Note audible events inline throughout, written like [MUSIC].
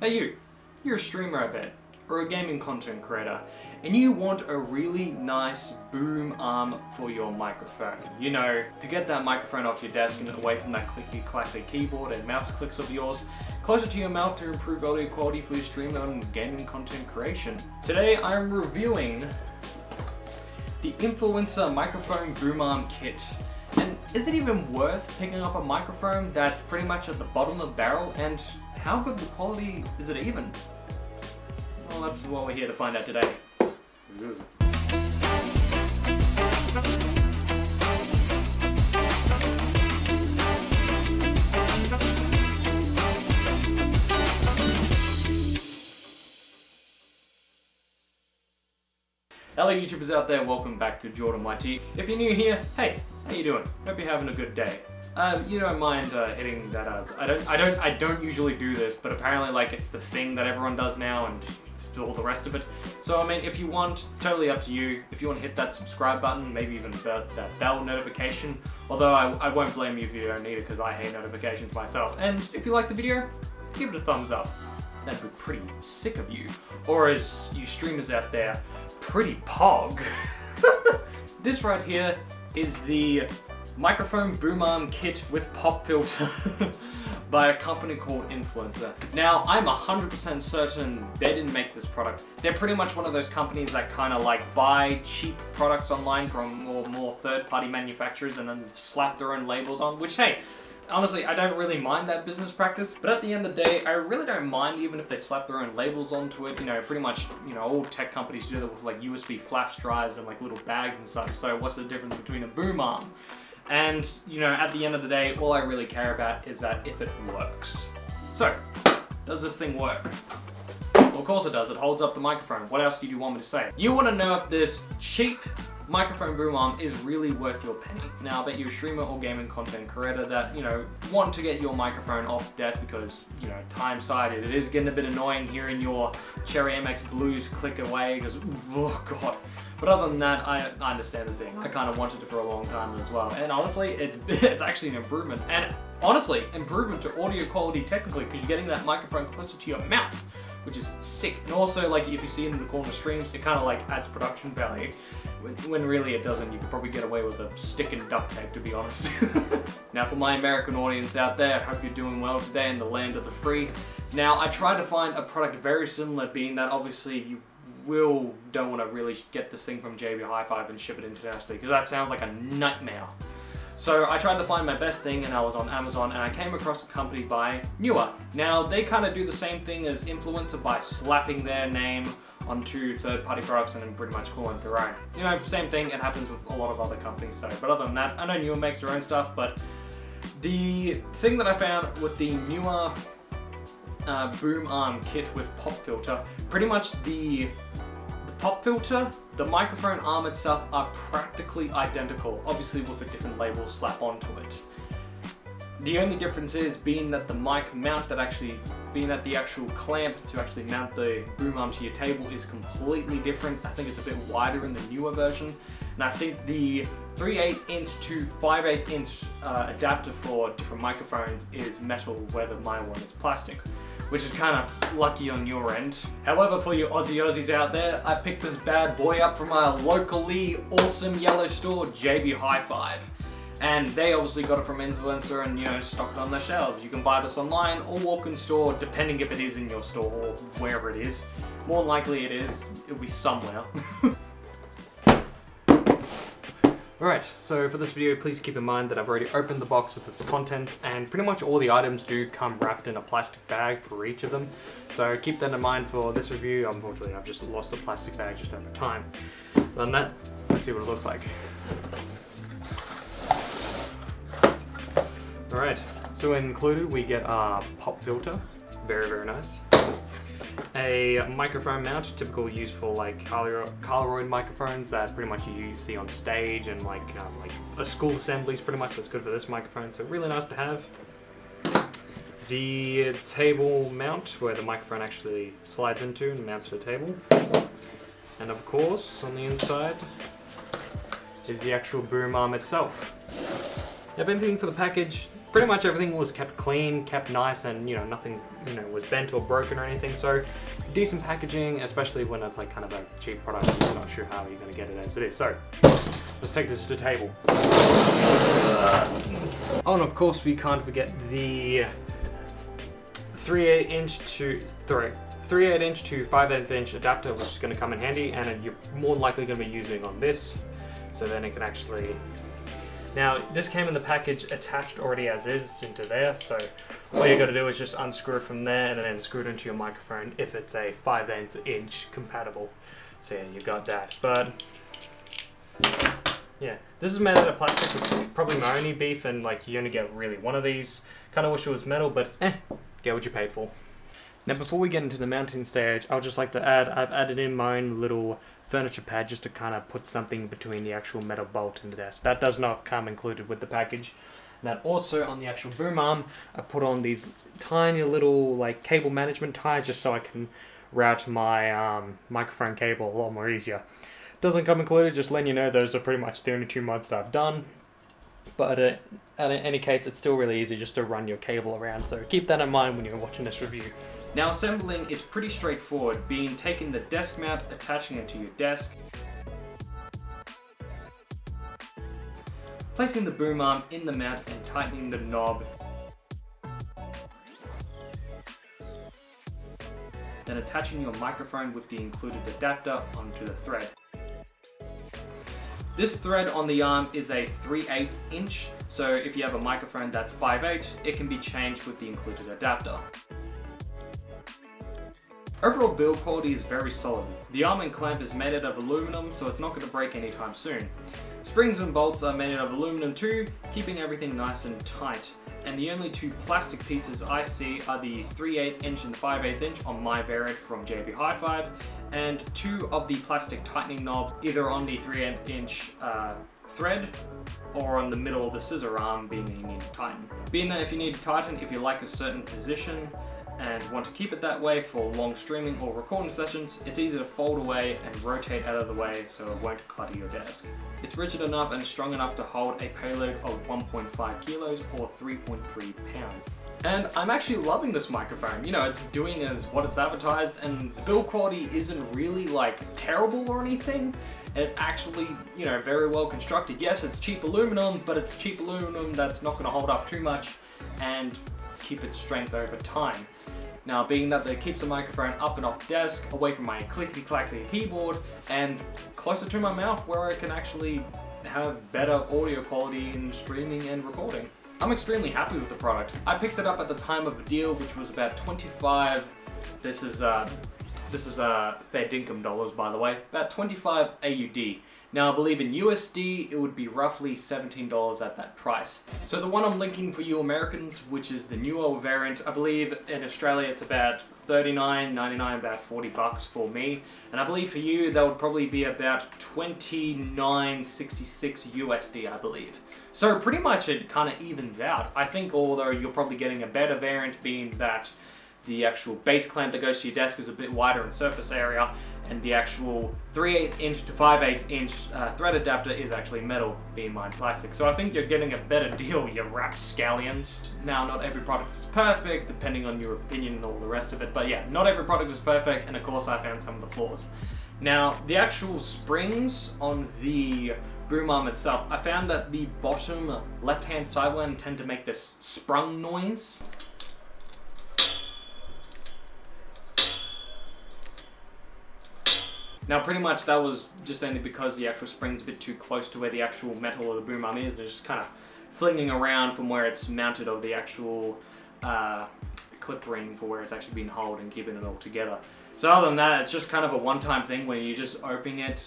Hey you, you're a streamer I bet, or a gaming content creator, and you want a really nice boom arm for your microphone. You know, to get that microphone off your desk and away from that clicky clacky keyboard and mouse clicks of yours, closer to your mouth to improve audio quality for your streaming and gaming content creation. Today I'm reviewing the Influencer Microphone Boom Arm Kit. And is it even worth picking up a microphone that's pretty much at the bottom of the barrel and how good the quality is it even? Well, that's what we're here to find out today. Ooh. Hello YouTubers out there, welcome back to Jordan YT. If you're new here, hey, how you doing? Hope you're having a good day. Uh, you don't mind uh, hitting that up. I don't, I don't, I don't usually do this, but apparently like it's the thing that everyone does now and all the rest of it. So I mean, if you want, it's totally up to you. If you want to hit that subscribe button, maybe even that, that bell notification. Although I, I won't blame you if you don't need it because I hate notifications myself. And if you like the video, give it a thumbs up. That'd be pretty sick of you. Or as you streamers out there, pretty pog. [LAUGHS] this right here is the microphone boom arm kit with pop filter [LAUGHS] by a company called Influencer. Now, I'm 100% certain they didn't make this product. They're pretty much one of those companies that kind of like buy cheap products online from more, more third-party manufacturers and then slap their own labels on, which hey, honestly, I don't really mind that business practice, but at the end of the day, I really don't mind even if they slap their own labels onto it. You know, pretty much, you know, all tech companies do that with like USB flash drives and like little bags and such. So what's the difference between a boom arm? And, you know, at the end of the day, all I really care about is that if it works. So, does this thing work? Of course it does. It holds up the microphone. What else do you want me to say? You want to know if this cheap microphone boom arm is really worth your penny. Now, I bet you're a streamer or gaming content creator that, you know, want to get your microphone off desk because, you know, time sided. It is getting a bit annoying hearing your Cherry MX Blues click away because, oh god. But other than that, I, I understand the thing. I kind of wanted it for a long time as well. And honestly, it's, [LAUGHS] it's actually an improvement. And honestly, improvement to audio quality technically because you're getting that microphone closer to your mouth which is sick. And also, like, if you see it in the corner streams, it kind of, like, adds production value, when, really it doesn't. You could probably get away with a stick and duct tape, to be honest. [LAUGHS] now, for my American audience out there, I hope you're doing well today in the land of the free. Now, I tried to find a product very similar, being that obviously you will don't want to really get this thing from JB Hi-Fi and ship it internationally, because that sounds like a nightmare. So I tried to find my best thing and I was on Amazon and I came across a company by Neewer. Now they kind of do the same thing as Influencer by slapping their name onto third-party products and then pretty much calling their own. You know, same thing, it happens with a lot of other companies so, but other than that, I know Neewer makes their own stuff, but the thing that I found with the Neewer uh, boom arm kit with pop filter, pretty much the pop filter, the microphone arm itself are practically identical, obviously with a different label slap onto it. The only difference is being that the mic mount that actually, being that the actual clamp to actually mount the boom arm to your table is completely different. I think it's a bit wider in the Neewer version. And I think the 3 8 inch to 5 8 inch uh, adapter for different microphones is metal, where the my one is plastic which is kind of lucky on your end. However, for you Aussie Aussies out there, I picked this bad boy up from our locally awesome yellow store, JB Hi-Fi. And they obviously got it from Influencer and, you know, stocked it on their shelves. You can buy this online or walk in store, depending if it is in your store or wherever it is. More likely it is, it'll be somewhere. [LAUGHS] Alright, so for this video, please keep in mind that I've already opened the box with its contents, and pretty much all the items do come wrapped in a plastic bag for each of them. So keep that in mind for this review. Unfortunately, I've just lost the plastic bag just over time. Other than that, let's see what it looks like. Alright, so included we get our pop filter. Very, very nice a microphone mount, typical use for like karaoke microphones that pretty much you see on stage and like um, like a school assemblies pretty much. That's good for this microphone, so really nice to have. The table mount where the microphone actually slides into and mounts to the table. And of course, on the inside is the actual boom arm itself. Now, anything for the package, pretty much everything was kept clean, kept nice, and you know nothing you know was bent or broken or anything. So decent packaging, especially when it's like kind of a cheap product. You're not sure how you're going to get it as it is. So let's take this to the table. Oh, and of course we can't forget the 3 8 inch to 3 3 8 inch to 5 8 inch adapter, which is going to come in handy, and you're more likely going to be using on this. So then it can actually now, this came in the package attached already as is into there, so all you gotta do is just unscrew it from there and then screw it into your microphone if it's a 5 8 inch compatible. So yeah, you got that. But yeah, this is made out of plastic, which is probably my only beef, and like you only get really one of these. Kind of wish it was metal, but eh, get what you paid for. Now, before we get into the mounting stage, I would just like to add, I've added in my own little furniture pad just to kind of put something between the actual metal bolt and the desk. That does not come included with the package. Then also on the actual boom arm, I put on these tiny little like cable management ties just so I can route my um, microphone cable a lot more easier. Doesn't come included, just letting you know those are pretty much the only two mods that I've done. But uh, in any case, it's still really easy just to run your cable around, so keep that in mind when you're watching this review. Now assembling is pretty straightforward, being taking the desk mount, attaching it to your desk, placing the boom arm in the mount and tightening the knob, then attaching your microphone with the included adapter onto the thread. This thread on the arm is a 3 8 inch, so if you have a microphone that's 5 8, it can be changed with the included adapter. Overall build quality is very solid. The arm and clamp is made out of aluminum, so it's not going to break anytime soon. Springs and bolts are made out of aluminum too, keeping everything nice and tight. And the only two plastic pieces I see are the 3 8 inch and 5 8 inch on my variant from JB Hi-Fi, and two of the plastic tightening knobs, either on the 3 8 inch uh, thread or on the middle of the scissor arm being you need to tighten. Being that if you need to tighten, if you like a certain position, and want to keep it that way for long streaming or recording sessions, it's easy to fold away and rotate out of the way so it won't clutter your desk. It's rigid enough and strong enough to hold a payload of 1.5 kilos or 3.3 pounds. And I'm actually loving this microphone. You know, it's doing as what it's advertised and the build quality isn't really like terrible or anything. It's actually, you know, very well constructed. Yes, it's cheap aluminum, but it's cheap aluminum that's not gonna hold up too much and keep its strength over time. Now, being that it keeps the microphone up and off the desk, away from my clickety-clackety keyboard, and closer to my mouth where I can actually have better audio quality in streaming and recording. I'm extremely happy with the product. I picked it up at the time of the deal, which was about 25, this is, uh, this is, uh, fair dinkum dollars, by the way, about 25 AUD. Now I believe in USD it would be roughly $17 at that price. So the one I'm linking for you Americans, which is the Neewer variant, I believe in Australia it's about $39.99, about 40 bucks for me. And I believe for you that would probably be about 29.66 USD, I believe. So pretty much it kind of evens out. I think although you're probably getting a better variant being that the actual base clamp that goes to your desk is a bit wider in surface area, and the actual 3 8 inch to 5 8 inch uh, thread adapter is actually metal, being mine plastic. So I think you're getting a better [LAUGHS] deal, you rapscallions. Now, not every product is perfect, depending on your opinion and all the rest of it, but yeah, not every product is perfect, and of course I found some of the flaws. Now, the actual springs on the boom arm itself, I found that the bottom left-hand side one tend to make this sprung noise. Now pretty much that was just only because the actual spring's a bit too close to where the actual metal of the boom arm is. They're just kind of flinging around from where it's mounted of the actual uh, clip ring for where it's actually been held and keeping it all together. So other than that, it's just kind of a one-time thing where you're just opening it,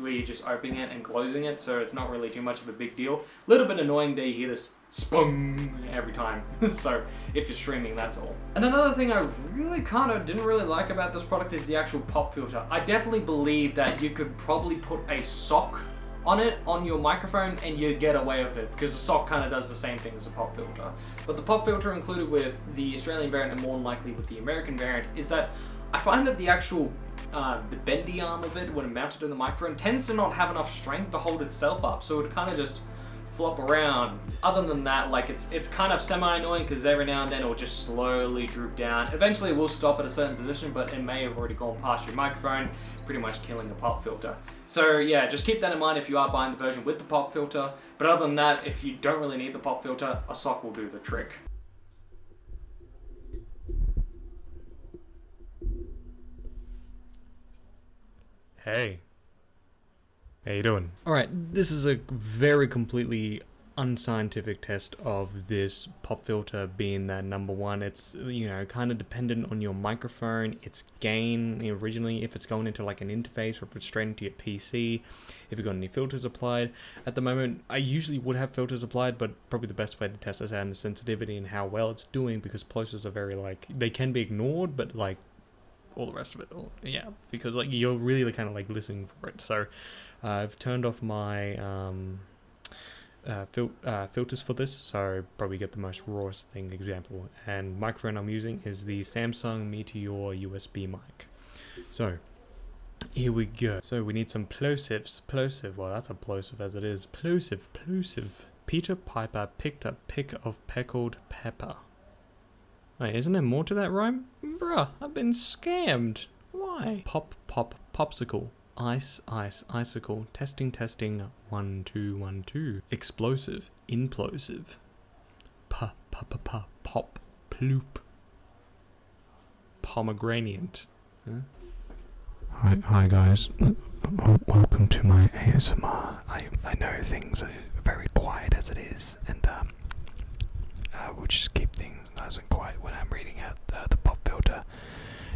where you're just opening it and closing it, so it's not really too much of a big deal. A little bit annoying that you hear this spung every time. [LAUGHS] so if you're streaming, that's all. And another thing I really kind of didn't really like about this product is the actual pop filter. I definitely believe that you could probably put a sock on it on your microphone and you get away with it because the sock kind of does the same thing as a pop filter. But the pop filter included with the Australian variant and more likely with the American variant is that I find that the actual uh, the bendy arm of it when mounted in the microphone tends to not have enough strength to hold itself up so it kind of just flop around. Other than that, like it's it's kind of semi-annoying because every now and then it will just slowly droop down. Eventually it will stop at a certain position, but it may have already gone past your microphone, pretty much killing the pop filter. So yeah, just keep that in mind if you are buying the version with the pop filter. But other than that, if you don't really need the pop filter, a sock will do the trick. Hey. How you doing? Alright, this is a very completely unscientific test of this pop filter being that number one. It's, you know, kind of dependent on your microphone, its gain originally, if it's going into like an interface or if it's straight into your PC, if you've got any filters applied. At the moment, I usually would have filters applied, but probably the best way to test this out and the sensitivity and how well it's doing because plosives are very like, they can be ignored, but like all the rest of it. yeah, because like you're really kind of like listening for it. So uh, I've turned off my um, uh, fil uh, filters for this, so probably get the most rawest thing example. And microphone I'm using is the Samson Meteor USB mic. So here we go. So we need some plosives. Plosive, well that's a plosive as it is. Plosive, plosive. Peter Piper picked a pick of pickled pepper. Wait, isn't there more to that rhyme? Bruh, I've been scammed. Why? Pop, pop, popsicle. Ice, ice, icicle. Testing, testing. One, two, one, two. Explosive. Implosive. Pa, pa, pa, pa. Pop. Ploop. Pomegranate. Huh? Hi, hi guys. Welcome to my ASMR. I, I know things are very quiet as it is, and um, uh, we'll just keep things nice and quiet when I'm reading out the pop filter.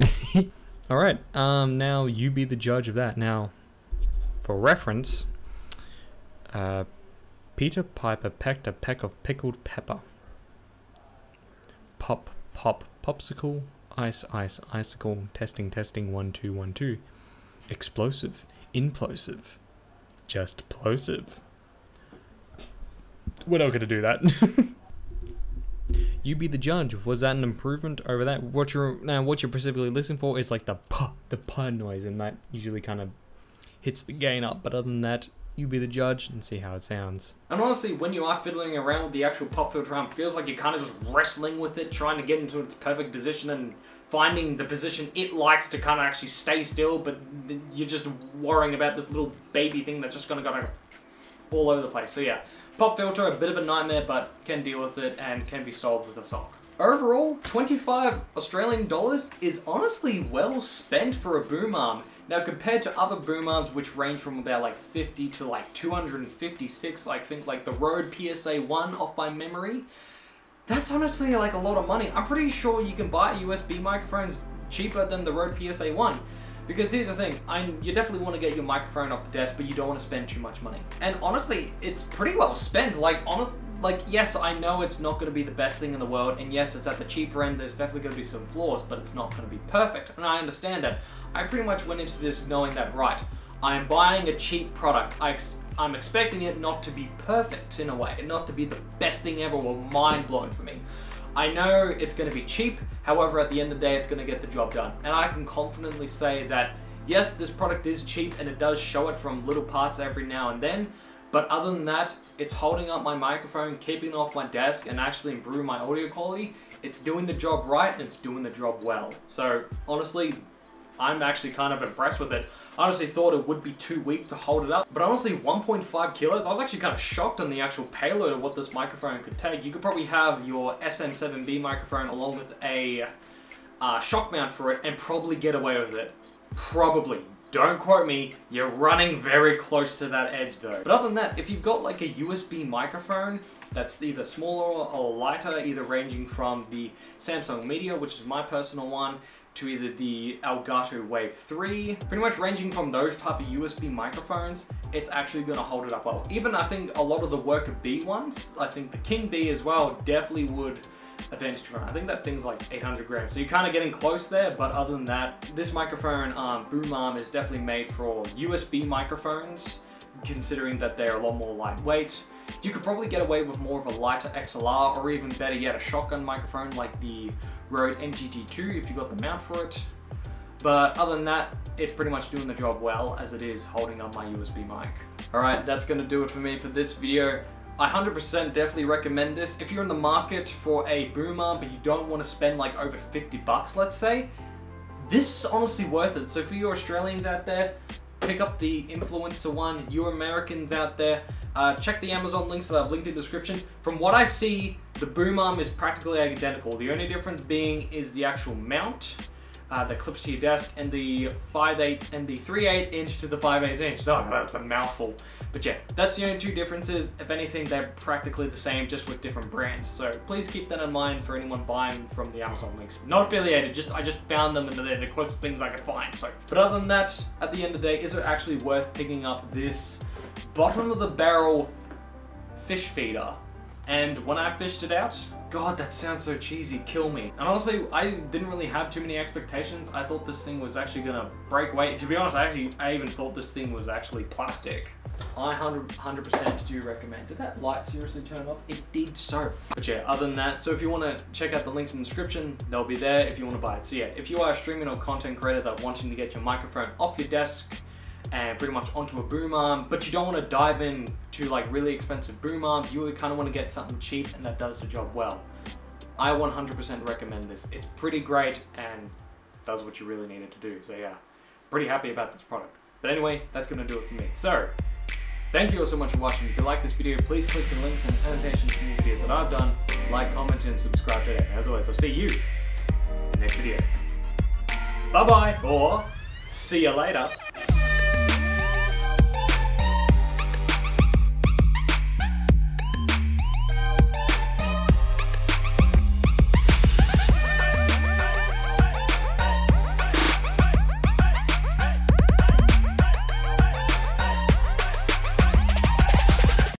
[LAUGHS] All right. Um, now you be the judge of that. Now, for reference, uh, Peter Piper pecked a peck of pickled pepper. Pop, pop, popsicle. Ice, ice, icicle. Testing, testing. One, two, one, two. Explosive. Implosive. Just plosive. We're not going to do that. [LAUGHS] you be the judge. Was that an improvement over that? What you're now what you're specifically listening for is like the puh, the puh noise, and that usually kind of hits the gain up. But other than that, you be the judge and see how it sounds. And honestly, when you are fiddling around with the actual pop filter amp, feels like you're kind of just wrestling with it, trying to get into its perfect position and finding the position it likes to kind of actually stay still, but you're just worrying about this little baby thing that's just going to go all over the place. So yeah, Pop filter, a bit of a nightmare, but can deal with it and can be solved with a sock. Overall, 25 Australian dollars is honestly well spent for a boom arm. Now compared to other boom arms which range from about like 50 to like 256, I think like the Rode PSA 1 off by memory, that's honestly like a lot of money. I'm pretty sure you can buy USB microphones cheaper than the Rode PSA 1. Because here's the thing, I, you definitely want to get your microphone off the desk, but you don't want to spend too much money. And honestly, it's pretty well spent. Like, honest, like yes, I know it's not going to be the best thing in the world, and yes, it's at the cheaper end. There's definitely going to be some flaws, but it's not going to be perfect. And I understand that. I pretty much went into this knowing that, right, I am buying a cheap product. I ex I'm expecting it not to be perfect in a way, and not to be the best thing ever or mind blowing for me. I know it's going to be cheap, however, at the end of the day, it's going to get the job done. And I can confidently say that, yes, this product is cheap and it does show it from little parts every now and then, but other than that, it's holding up my microphone, keeping it off my desk, and actually improving my audio quality. It's doing the job right and it's doing the job well. So, honestly, I'm actually kind of impressed with it. I honestly thought it would be too weak to hold it up, but honestly 1.5 kilos, I was actually kind of shocked on the actual payload of what this microphone could take. You could probably have your SM7B microphone along with a uh, shock mount for it and probably get away with it. Probably. Don't quote me, you're running very close to that edge though. But other than that, if you've got like a USB microphone that's either smaller or lighter, either ranging from the Samson Meteor, which is my personal one, to either the Elgato Wave 3, pretty much ranging from those type of USB microphones, it's actually going to hold it up well. Even I think a lot of the Worker B ones, I think the King B as well, definitely would advantage from. I think that thing's like 800 grams. So you're kind of getting close there, but other than that, this microphone um, boom arm is definitely made for USB microphones, considering that they're a lot more lightweight. You could probably get away with more of a lighter XLR or even better yet a shotgun microphone like the Rode NTG2 if you got the mount for it. But other than that, it's pretty much doing the job well as it is holding up my USB mic. Alright, that's going to do it for me for this video. I 100% definitely recommend this. If you're in the market for a boom arm, but you don't want to spend like over 50 bucks, let's say, this is honestly worth it. So for you Australians out there, pick up the influencer one. You Americans out there, uh, check the Amazon links that I've linked in the description. From what I see, the boom arm is practically identical. The only difference being is the actual mount uh, that clips to your desk and the 5 8 and the 3 8 inch to the 5 8 inch. Oh, that's a mouthful. But yeah, that's the only two differences. If anything, they're practically the same, just with different brands. So please keep that in mind for anyone buying from the Amazon links. Not affiliated, just I just found them and they're the closest things I could find. So, but other than that, at the end of the day, is it actually worth picking up this bottom of the barrel fish feeder? And when I fished it out, God, that sounds so cheesy, kill me. And honestly, I didn't really have too many expectations. I thought this thing was actually gonna break weight. To be honest, I actually, I even thought this thing was actually plastic. I 100, 100% do recommend. Did that light seriously turn off? It did so. But yeah, other than that, so if you wanna check out the links in the description, they'll be there if you wanna buy it. So yeah, if you are a streaming or content creator that wanting to get your microphone off your desk, and pretty much onto a boom arm, but you don't want to dive in to like really expensive boom arms. You kind of want to get something cheap and that does the job well. I 100% recommend this. It's pretty great and does what you really needed to do. So yeah, pretty happy about this product. But anyway, that's going to do it for me. So, thank you all so much for watching. If you like this video, please click the links and annotations to videos that I've done. Like, comment, and subscribe today. As always, I'll see you next video. Bye-bye, or see you later.